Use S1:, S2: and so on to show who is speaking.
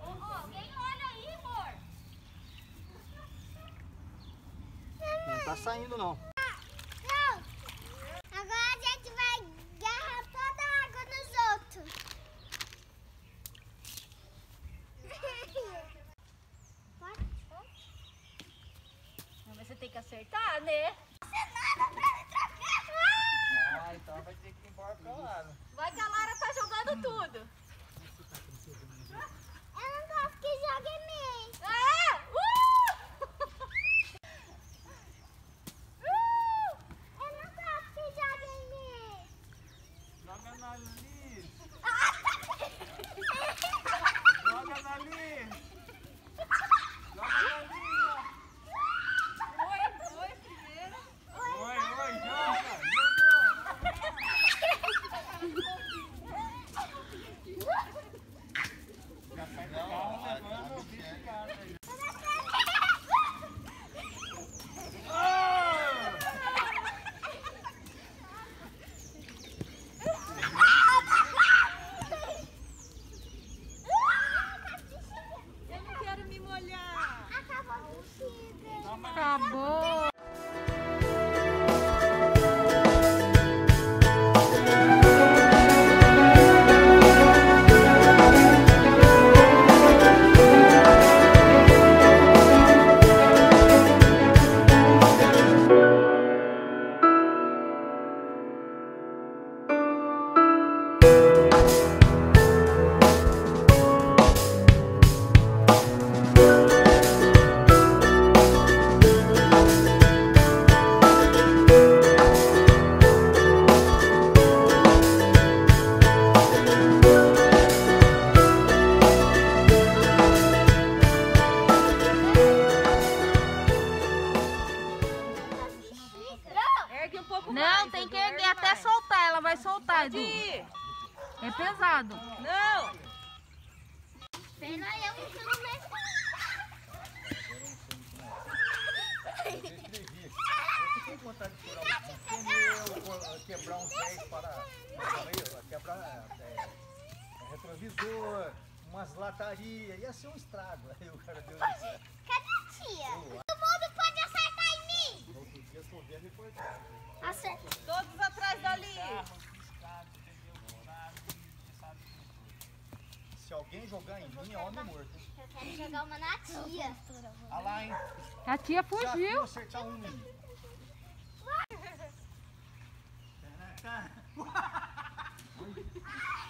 S1: Ô, ô, alguém olha aí, amor.
S2: Não tá saindo não.
S3: Não. Agora a gente vai garrar toda a água nos outros.
S1: Mas você tem que acertar, né?
S4: Ah, então vai ter que ir embora pra lá. né?
S1: Vai que a Lara tá jogando tudo.
S3: Não,
S5: tem que erguer
S1: ergue
S5: até soltar. Ela vai soltar, Edu. É pesado.
S1: Não.
S3: Pena eu que não
S4: quebrar para. quebrar é, é, retrovisor, umas latarias, ia ser um estrago. Aí o cara deu isso.
S3: Cadê a tia? Calma na tia.
S4: Olha lá, hein?
S5: A tia fugiu.
S4: Vou acertar um. Caraca.